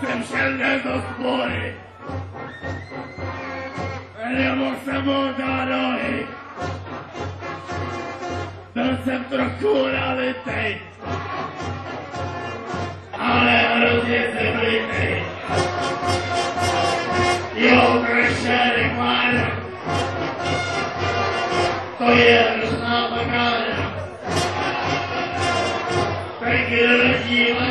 scendere do spory. Vediamo siamo da noi. Non jsem trochu nalitej. Ale hrozně se blitej. Jo, krešený pán. To je hrozná bagáda. Taky lidi leze.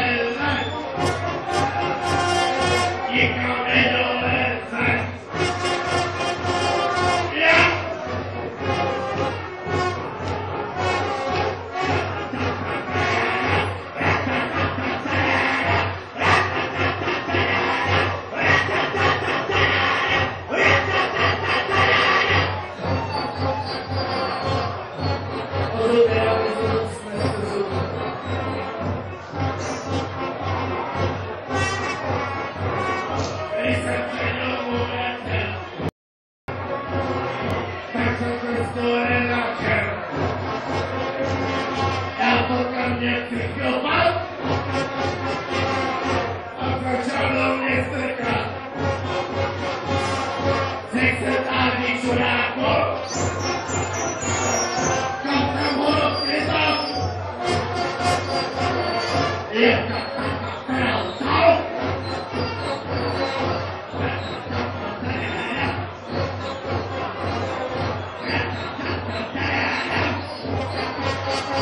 Santo Cristo en la tierra. Algo grande que Jehová ha cachado en este caso. Dice a mi churaco, cantamos y damos. Y el cantamos. Yes.